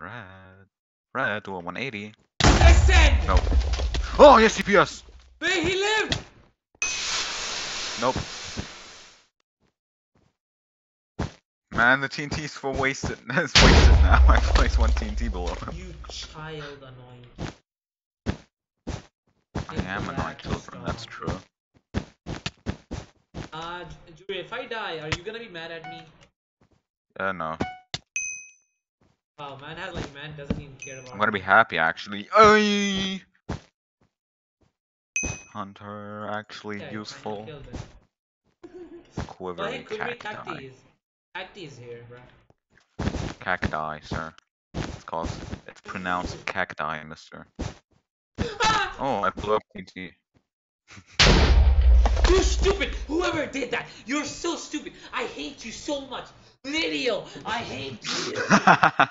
Red. Red to a 180. Ascend! Nope. Oh, yes, CPS! Wait, he lived! Nope. Man, the TNT's for wasted. It's wasted now. I placed one TNT below him. You child annoying. I am annoying children, that's true. Uh, Jury, if I die, are you gonna be mad at me? Uh, no. Oh, man has like, man doesn't even care about I'm gonna be happy, actually. Oy! Hunter, actually Yeah, useful. it. Oh, hey, cacti. Cacti. Is here, bro. Cacti, sir. It's called. It's pronounced cacti, mister. Oh, I blew up TNT. You stupid! Whoever did that, you're so stupid. I hate you so much. Ledio, I hate you.